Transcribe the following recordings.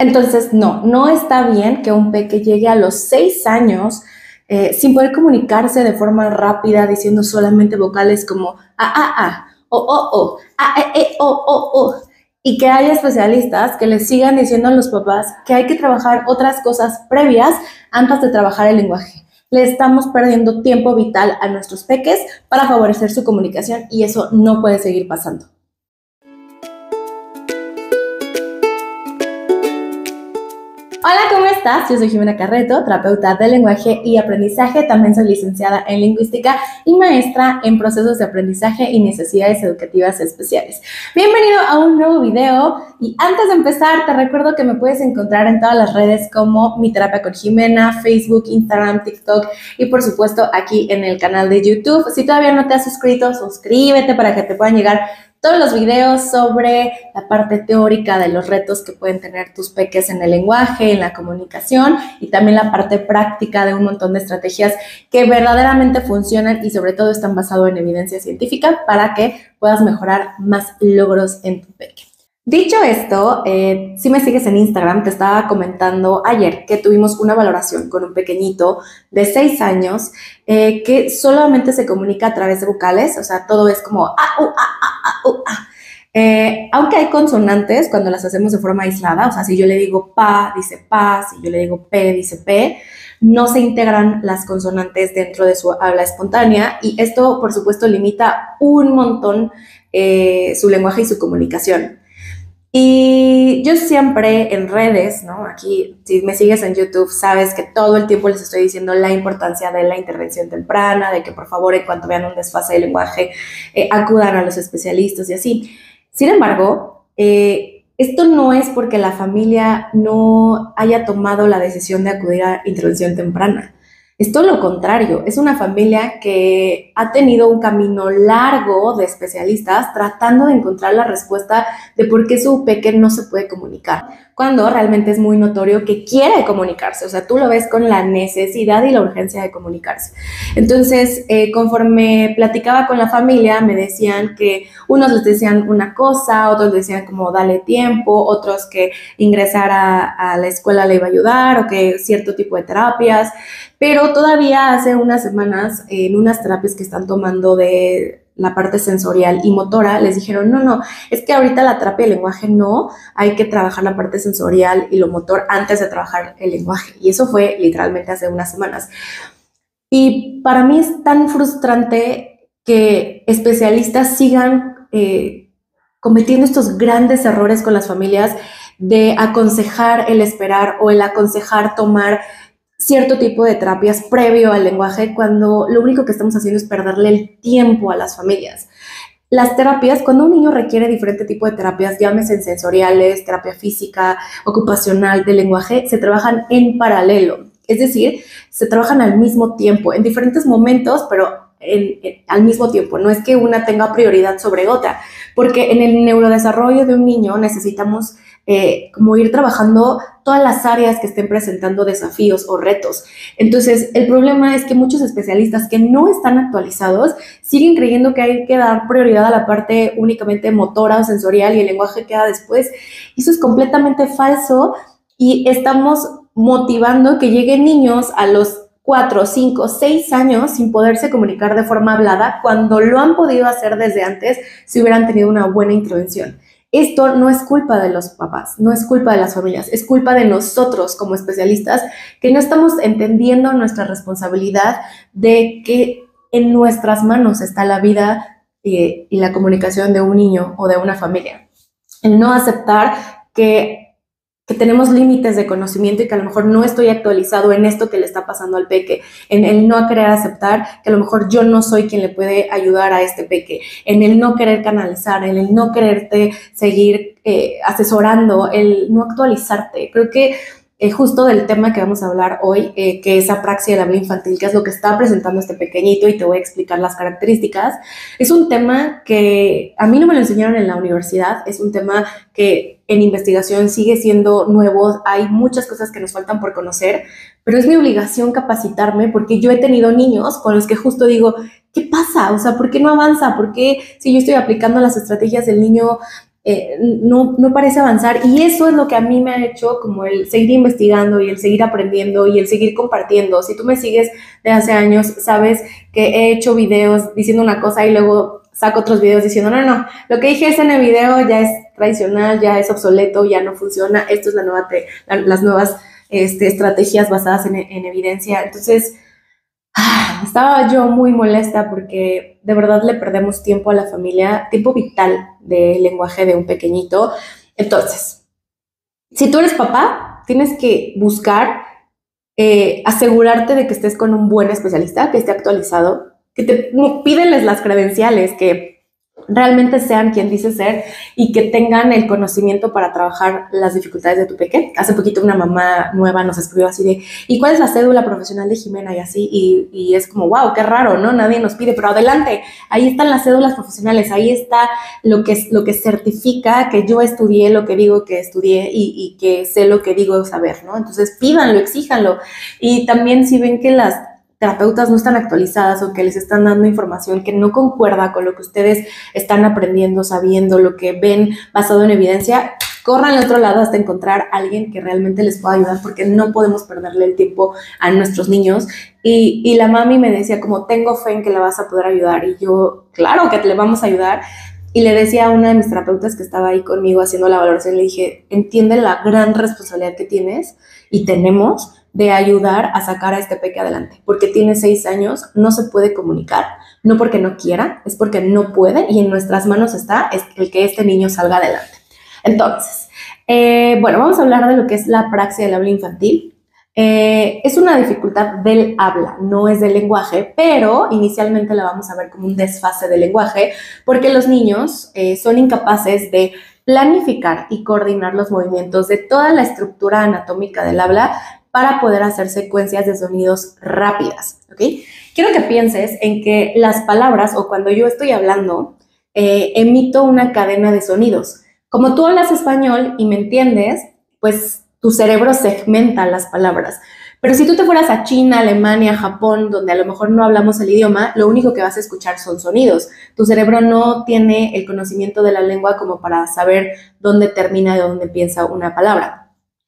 Entonces, no, no está bien que un peque llegue a los seis años eh, sin poder comunicarse de forma rápida, diciendo solamente vocales como a, a, a, o, o, o, a, e, e, o, o, o. Y que haya especialistas que les sigan diciendo a los papás que hay que trabajar otras cosas previas antes de trabajar el lenguaje. Le estamos perdiendo tiempo vital a nuestros peques para favorecer su comunicación y eso no puede seguir pasando. Hola, ¿cómo estás? Yo soy Jimena Carreto, terapeuta de lenguaje y aprendizaje. También soy licenciada en lingüística y maestra en procesos de aprendizaje y necesidades educativas especiales. Bienvenido a un nuevo video y antes de empezar te recuerdo que me puedes encontrar en todas las redes como Mi Terapia con Jimena, Facebook, Instagram, TikTok y por supuesto aquí en el canal de YouTube. Si todavía no te has suscrito, suscríbete para que te puedan llegar todos los videos sobre la parte teórica de los retos que pueden tener tus peques en el lenguaje, en la comunicación y también la parte práctica de un montón de estrategias que verdaderamente funcionan y sobre todo están basados en evidencia científica para que puedas mejorar más logros en tu peque. Dicho esto, eh, si me sigues en Instagram, te estaba comentando ayer que tuvimos una valoración con un pequeñito de 6 años eh, que solamente se comunica a través de vocales, o sea, todo es como a, u, a, a, u, a. Eh, aunque hay consonantes cuando las hacemos de forma aislada, o sea, si yo le digo pa, dice pa, si yo le digo p, dice p, no se integran las consonantes dentro de su habla espontánea y esto, por supuesto, limita un montón su lenguaje y su comunicación. Y yo siempre en redes, ¿no? Aquí, si me sigues en YouTube, sabes que todo el tiempo les estoy diciendo la importancia de la intervención temprana, de que por favor, en cuanto vean un desfase de lenguaje, eh, acudan a los especialistas y así. Sin embargo, eh, esto no es porque la familia no haya tomado la decisión de acudir a intervención temprana. Es todo lo contrario, es una familia que ha tenido un camino largo de especialistas tratando de encontrar la respuesta de por qué su pequeño no se puede comunicar, cuando realmente es muy notorio que quiere comunicarse, o sea, tú lo ves con la necesidad y la urgencia de comunicarse. Entonces, eh, conforme platicaba con la familia, me decían que unos les decían una cosa, otros decían como dale tiempo, otros que ingresar a, a la escuela le iba a ayudar o que cierto tipo de terapias. Pero todavía hace unas semanas, en unas terapias que están tomando de la parte sensorial y motora, les dijeron, no, no, es que ahorita la terapia de lenguaje no, hay que trabajar la parte sensorial y lo motor antes de trabajar el lenguaje. Y eso fue literalmente hace unas semanas. Y para mí es tan frustrante que especialistas sigan eh, cometiendo estos grandes errores con las familias de aconsejar el esperar o el aconsejar tomar cierto tipo de terapias previo al lenguaje cuando lo único que estamos haciendo es perderle el tiempo a las familias. Las terapias, cuando un niño requiere diferente tipo de terapias, llámese sensoriales, terapia física, ocupacional, de lenguaje, se trabajan en paralelo. Es decir, se trabajan al mismo tiempo, en diferentes momentos, pero al mismo tiempo. No es que una tenga prioridad sobre otra, porque en el neurodesarrollo de un niño necesitamos eh, como ir trabajando todas las áreas que estén presentando desafíos o retos. Entonces, el problema es que muchos especialistas que no están actualizados siguen creyendo que hay que dar prioridad a la parte únicamente motora o sensorial y el lenguaje queda después. Eso es completamente falso y estamos motivando que lleguen niños a los 4, 5, 6 años sin poderse comunicar de forma hablada cuando lo han podido hacer desde antes si hubieran tenido una buena intervención. Esto no es culpa de los papás, no es culpa de las familias, es culpa de nosotros como especialistas que no estamos entendiendo nuestra responsabilidad de que en nuestras manos está la vida eh, y la comunicación de un niño o de una familia. El no aceptar que que tenemos límites de conocimiento y que a lo mejor no estoy actualizado en esto que le está pasando al peque, en el no querer aceptar que a lo mejor yo no soy quien le puede ayudar a este peque, en el no querer canalizar, en el no quererte seguir eh, asesorando, el no actualizarte. Creo que eh, justo del tema que vamos a hablar hoy, eh, que es apraxia del habla infantil, que es lo que está presentando este pequeñito y te voy a explicar las características. Es un tema que a mí no me lo enseñaron en la universidad, es un tema que en investigación sigue siendo nuevo, hay muchas cosas que nos faltan por conocer, pero es mi obligación capacitarme porque yo he tenido niños con los que justo digo, ¿qué pasa? O sea, ¿por qué no avanza? ¿Por qué si yo estoy aplicando las estrategias del niño eh, no, no parece avanzar y eso es lo que a mí me ha hecho como el seguir investigando y el seguir aprendiendo y el seguir compartiendo. Si tú me sigues de hace años, sabes que he hecho videos diciendo una cosa y luego saco otros videos diciendo, no, no, lo que dije en el video ya es tradicional, ya es obsoleto, ya no funciona, esto es la nueva las nuevas este, estrategias basadas en, en evidencia. Entonces, Ah, estaba yo muy molesta porque de verdad le perdemos tiempo a la familia, tiempo vital del lenguaje de un pequeñito. Entonces, si tú eres papá, tienes que buscar eh, asegurarte de que estés con un buen especialista, que esté actualizado, que te pídenles las credenciales, que realmente sean quien dice ser y que tengan el conocimiento para trabajar las dificultades de tu peque. Hace poquito una mamá nueva nos escribió así de, ¿y cuál es la cédula profesional de Jimena? Y así, y, y, es como, wow, qué raro, ¿no? Nadie nos pide, pero adelante, ahí están las cédulas profesionales, ahí está lo que, lo que certifica que yo estudié lo que digo que estudié y, y que sé lo que digo saber, ¿no? Entonces pídanlo, exíjanlo. Y también si ven que las terapeutas no están actualizadas o que les están dando información que no concuerda con lo que ustedes están aprendiendo, sabiendo, lo que ven basado en evidencia, corran al otro lado hasta encontrar a alguien que realmente les pueda ayudar porque no podemos perderle el tiempo a nuestros niños. Y, y la mami me decía como, tengo fe en que la vas a poder ayudar. Y yo, claro que le vamos a ayudar. Y le decía a una de mis terapeutas que estaba ahí conmigo haciendo la valoración, le dije, entiende la gran responsabilidad que tienes y tenemos de ayudar a sacar a este peque adelante, porque tiene seis años, no se puede comunicar, no porque no quiera, es porque no puede y en nuestras manos está el que este niño salga adelante. Entonces, eh, bueno, vamos a hablar de lo que es la praxia del habla infantil. Eh, es una dificultad del habla, no es del lenguaje, pero inicialmente la vamos a ver como un desfase del lenguaje, porque los niños eh, son incapaces de planificar y coordinar los movimientos de toda la estructura anatómica del habla para poder hacer secuencias de sonidos rápidas, ¿ok? Quiero que pienses en que las palabras o cuando yo estoy hablando, eh, emito una cadena de sonidos. Como tú hablas español y me entiendes, pues tu cerebro segmenta las palabras. Pero si tú te fueras a China, Alemania, Japón, donde a lo mejor no hablamos el idioma, lo único que vas a escuchar son sonidos. Tu cerebro no tiene el conocimiento de la lengua como para saber dónde termina y dónde empieza una palabra.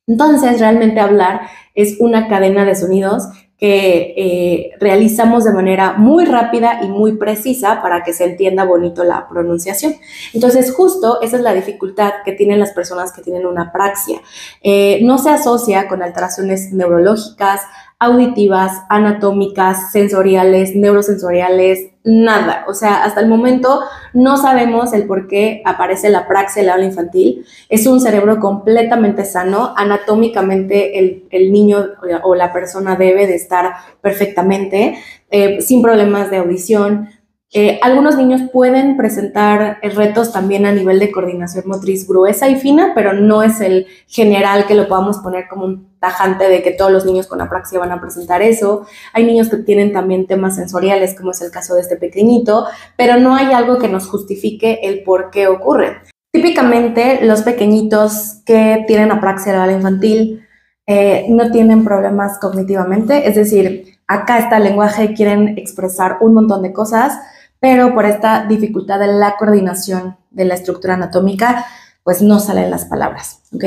Entonces, realmente hablar es una cadena de sonidos que eh, realizamos de manera muy rápida y muy precisa para que se entienda bonito la pronunciación. Entonces, justo esa es la dificultad que tienen las personas que tienen una praxia. Eh, no se asocia con alteraciones neurológicas, auditivas, anatómicas, sensoriales, neurosensoriales, nada. O sea, hasta el momento no sabemos el por qué aparece la praxia del habla infantil. Es un cerebro completamente sano. Anatómicamente el, niño o la persona debe de estar perfectamente, eh, sin problemas de audición, eh, algunos niños pueden presentar eh, retos también a nivel de coordinación motriz gruesa y fina, pero no es el general que lo podamos poner como un tajante de que todos los niños con apraxia van a presentar eso. Hay niños que tienen también temas sensoriales, como es el caso de este pequeñito, pero no hay algo que nos justifique el por qué ocurre. Típicamente los pequeñitos que tienen apraxia oral infantil eh, no tienen problemas cognitivamente, es decir, acá está el lenguaje, quieren expresar un montón de cosas, pero por esta dificultad de la coordinación de la estructura anatómica, pues no salen las palabras, ¿ok?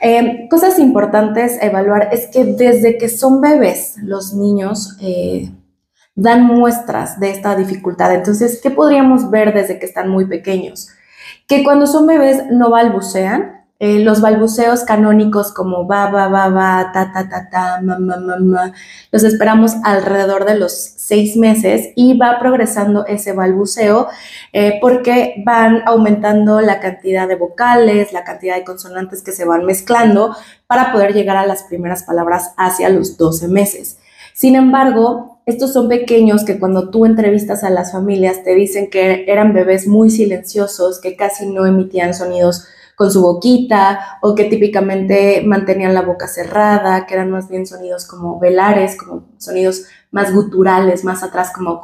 Eh, cosas importantes a evaluar es que desde que son bebés, los niños eh, dan muestras de esta dificultad. Entonces, ¿qué podríamos ver desde que están muy pequeños? Que cuando son bebés no balbucean, eh, los balbuceos canónicos como va, va, va, va, ta, ta, ta, ta, ma, ma, ma, los esperamos alrededor de los seis meses y va progresando ese balbuceo eh, porque van aumentando la cantidad de vocales, la cantidad de consonantes que se van mezclando para poder llegar a las primeras palabras hacia los 12 meses. Sin embargo, estos son pequeños que cuando tú entrevistas a las familias te dicen que eran bebés muy silenciosos, que casi no emitían sonidos con su boquita o que típicamente mantenían la boca cerrada, que eran más bien sonidos como velares, como sonidos más guturales, más atrás como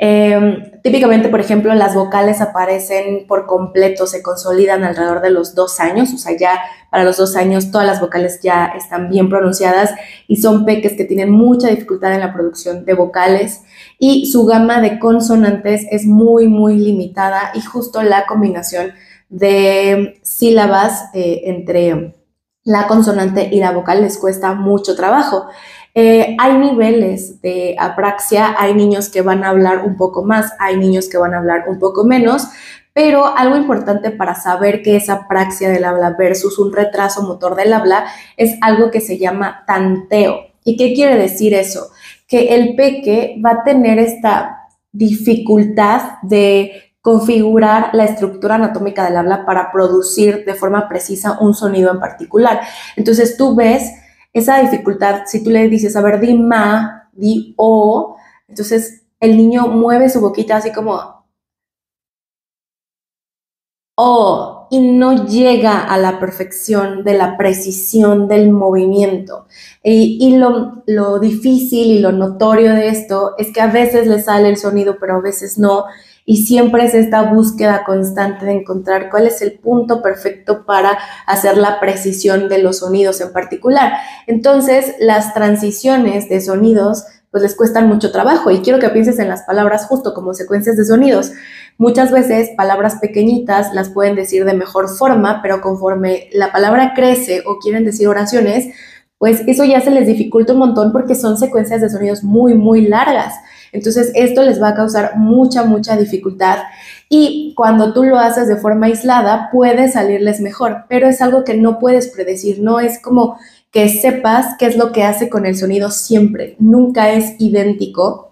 Em, típicamente, por ejemplo, las vocales aparecen por completo, se consolidan alrededor de los dos años, o sea, ya para los dos años todas las vocales ya están bien pronunciadas y son peques que tienen mucha dificultad en la producción de vocales y su gama de consonantes es muy, muy limitada y justo la combinación de sílabas eh, entre la consonante y la vocal les cuesta mucho trabajo. Eh, hay niveles de apraxia, hay niños que van a hablar un poco más, hay niños que van a hablar un poco menos, pero algo importante para saber qué es apraxia del habla versus un retraso motor del habla es algo que se llama tanteo. ¿Y qué quiere decir eso? Que el peque va a tener esta dificultad de configurar la estructura anatómica del habla para producir de forma precisa un sonido en particular. Entonces tú ves esa dificultad, si tú le dices, a ver, di ma, di o, entonces el niño mueve su boquita así como o y no llega a la perfección de la precisión del movimiento. Y, y lo, lo difícil y lo notorio de esto es que a veces le sale el sonido, pero a veces no y siempre es esta búsqueda constante de encontrar cuál es el punto perfecto para hacer la precisión de los sonidos en particular. Entonces, las transiciones de sonidos pues les cuestan mucho trabajo y quiero que pienses en las palabras justo como secuencias de sonidos. Muchas veces palabras pequeñitas las pueden decir de mejor forma, pero conforme la palabra crece o quieren decir oraciones, pues eso ya se les dificulta un montón porque son secuencias de sonidos muy, muy largas. Entonces, esto les va a causar mucha, mucha dificultad y cuando tú lo haces de forma aislada puede salirles mejor, pero es algo que no puedes predecir, no es como que sepas qué es lo que hace con el sonido siempre, nunca es idéntico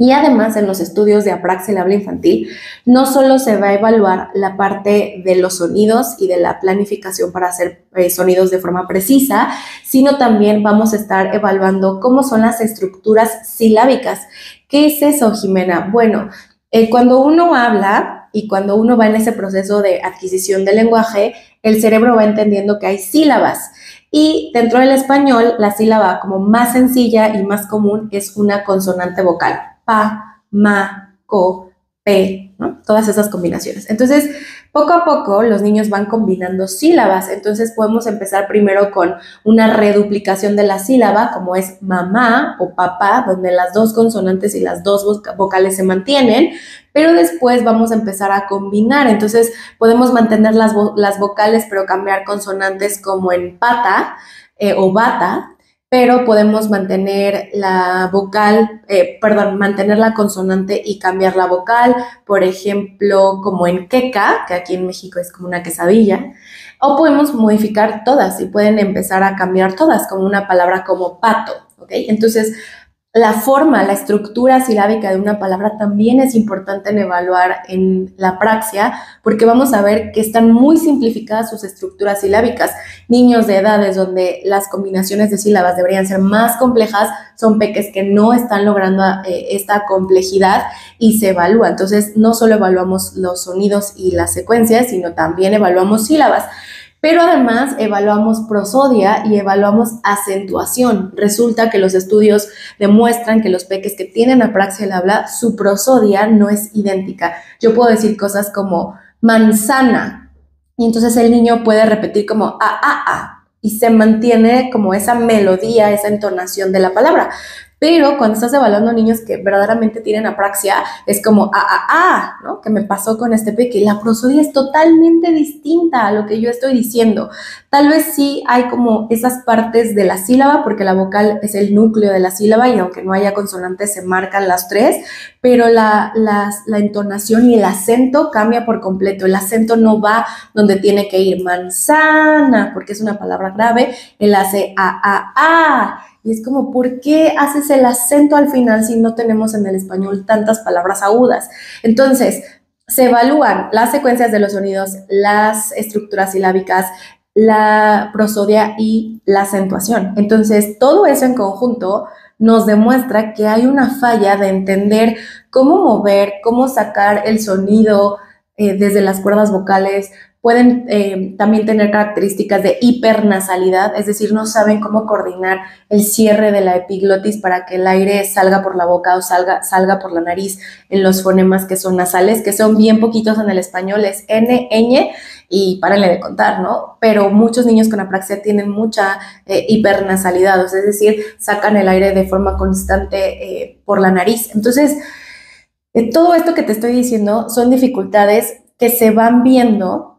y además, en los estudios de apraxia el habla infantil, no solo se va a evaluar la parte de los sonidos y de la planificación para hacer eh, sonidos de forma precisa, sino también vamos a estar evaluando cómo son las estructuras silábicas. ¿Qué es eso, Jimena? Bueno, eh, cuando uno habla y cuando uno va en ese proceso de adquisición del lenguaje, el cerebro va entendiendo que hay sílabas. Y dentro del español, la sílaba como más sencilla y más común es una consonante vocal pa, ma, co, pe, ¿no? Todas esas combinaciones. Entonces, poco a poco los niños van combinando sílabas. Entonces, podemos empezar primero con una reduplicación de la sílaba, como es mamá o papá, donde las dos consonantes y las dos vocales se mantienen, pero después vamos a empezar a combinar. Entonces, podemos mantener las, las vocales, pero cambiar consonantes como en pata eh, o bata, pero podemos mantener la vocal, eh, perdón, mantener la consonante y cambiar la vocal, por ejemplo, como en queca, que aquí en México es como una quesadilla, o podemos modificar todas y pueden empezar a cambiar todas, como una palabra como pato, ¿ok? Entonces, la forma, la estructura silábica de una palabra también es importante en evaluar en la praxia, porque vamos a ver que están muy simplificadas sus estructuras silábicas. Niños de edades donde las combinaciones de sílabas deberían ser más complejas, son peques que no están logrando eh, esta complejidad y se evalúa. Entonces, no solo evaluamos los sonidos y las secuencias, sino también evaluamos sílabas. Pero además evaluamos prosodia y evaluamos acentuación. Resulta que los estudios demuestran que los peques que tienen apraxia del habla, su prosodia no es idéntica. Yo puedo decir cosas como manzana y entonces el niño puede repetir como a, a, a y se mantiene como esa melodía, esa entonación de la palabra. Pero cuando estás evaluando niños que verdaderamente tienen apraxia, es como, ah, ah, ah, ¿no? Que me pasó con este peque. La prosodia es totalmente distinta a lo que yo estoy diciendo. Tal vez sí hay como esas partes de la sílaba, porque la vocal es el núcleo de la sílaba y aunque no haya consonantes se marcan las tres, pero la, la, la entonación y el acento cambia por completo. El acento no va donde tiene que ir manzana, porque es una palabra grave. Él hace a, a, a y es como, ¿por qué haces el acento al final si no tenemos en el español tantas palabras agudas? Entonces, se evalúan las secuencias de los sonidos, las estructuras silábicas, la prosodia y la acentuación. Entonces, todo eso en conjunto nos demuestra que hay una falla de entender cómo mover, cómo sacar el sonido eh, desde las cuerdas vocales, pueden eh, también tener características de hipernasalidad, es decir, no saben cómo coordinar el cierre de la epiglotis para que el aire salga por la boca o salga, salga por la nariz en los fonemas que son nasales, que son bien poquitos en el español, es N, ñ y párenle de contar, ¿no? Pero muchos niños con apraxia tienen mucha eh, hipernasalidad, es decir, sacan el aire de forma constante eh, por la nariz. Entonces, todo esto que te estoy diciendo son dificultades que se van viendo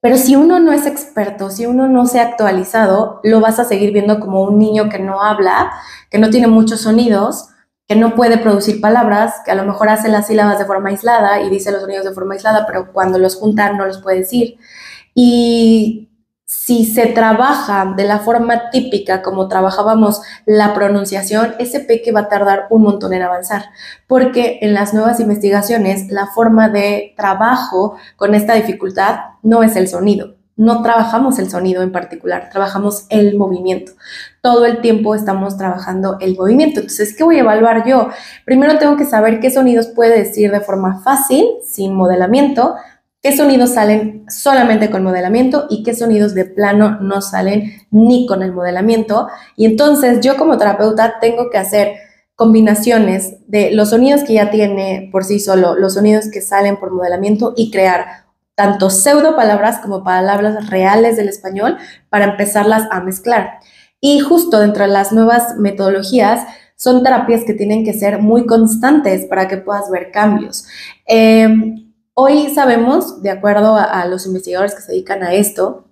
pero si uno no es experto, si uno no se ha actualizado, lo vas a seguir viendo como un niño que no habla, que no tiene muchos sonidos, que no puede producir palabras, que a lo mejor hace las sílabas de forma aislada y dice los sonidos de forma aislada, pero cuando los juntan no los puede decir. Y si se trabaja de la forma típica como trabajábamos la pronunciación, ese peque va a tardar un montón en avanzar, porque en las nuevas investigaciones la forma de trabajo con esta dificultad no es el sonido. No trabajamos el sonido en particular, trabajamos el movimiento. Todo el tiempo estamos trabajando el movimiento. Entonces, ¿qué voy a evaluar yo? Primero tengo que saber qué sonidos puede decir de forma fácil, sin modelamiento, qué sonidos salen solamente con modelamiento y qué sonidos de plano no salen ni con el modelamiento. Y entonces yo como terapeuta tengo que hacer combinaciones de los sonidos que ya tiene por sí solo, los sonidos que salen por modelamiento y crear tanto pseudo palabras como palabras reales del español para empezarlas a mezclar. Y justo dentro de las nuevas metodologías, son terapias que tienen que ser muy constantes para que puedas ver cambios. Em, Hoy sabemos, de acuerdo a, los investigadores que se dedican a esto,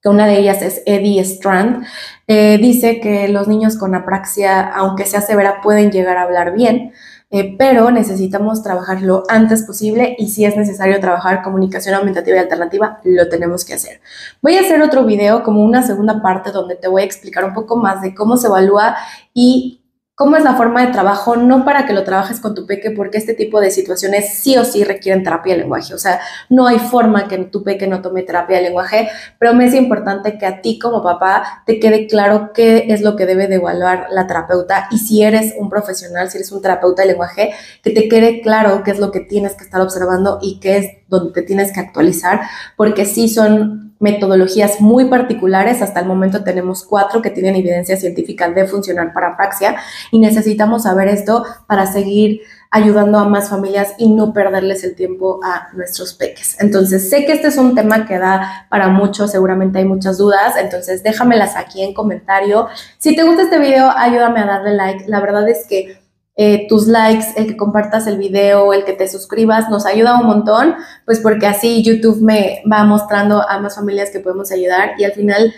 que una de ellas es Eddie Strand, eh, dice que los niños con apraxia, aunque sea severa, pueden llegar a hablar bien, eh, pero necesitamos trabajar lo antes posible y si es necesario trabajar comunicación aumentativa y alternativa, lo tenemos que hacer. Voy a hacer otro video como una segunda parte donde te voy a explicar un poco más de cómo se evalúa y cómo es la forma de trabajo, no para que lo trabajes con tu peque, porque este tipo de situaciones sí o sí requieren terapia de lenguaje. O sea, no hay forma que tu peque no tome terapia de lenguaje, pero me es importante que a ti como papá te quede claro qué es lo que debe de evaluar la terapeuta y si eres un profesional, si eres un terapeuta de lenguaje, que te quede claro qué es lo que tienes que estar observando y qué es donde te tienes que actualizar, porque sí son metodologías muy particulares. Hasta el momento tenemos cuatro que tienen evidencia científica de funcionar para apraxia y necesitamos saber esto para seguir ayudando a más familias y no perderles el tiempo a nuestros peques. Entonces, sé que este es un tema que da para muchos, seguramente hay muchas dudas, entonces déjamelas aquí en comentario. Si te gusta este video, ayúdame a darle like. La verdad es que eh, tus likes, el que compartas el video, el que te suscribas, nos ayuda un montón, pues porque así YouTube me va mostrando a más familias que podemos ayudar y al final,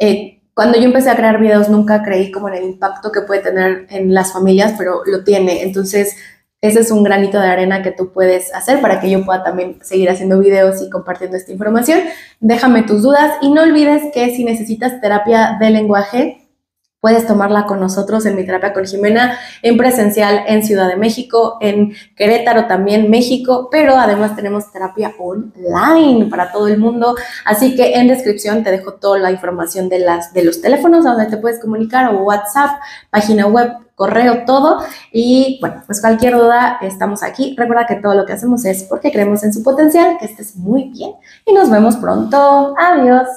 eh, cuando yo empecé a crear videos nunca creí como en el impacto que puede tener en las familias, pero lo tiene. Entonces, ese es un granito de arena que tú puedes hacer para que yo pueda también seguir haciendo videos y compartiendo esta información. Déjame tus dudas y no olvides que si necesitas terapia de lenguaje, Puedes tomarla con nosotros en mi terapia con Jimena, en presencial en Ciudad de México, en Querétaro también, México, pero además tenemos terapia online para todo el mundo. Así que en descripción te dejo toda la información de, las, de los teléfonos donde te puedes comunicar o WhatsApp, página web, correo, todo. Y bueno, pues cualquier duda, estamos aquí. Recuerda que todo lo que hacemos es porque creemos en su potencial, que estés muy bien y nos vemos pronto. Adiós.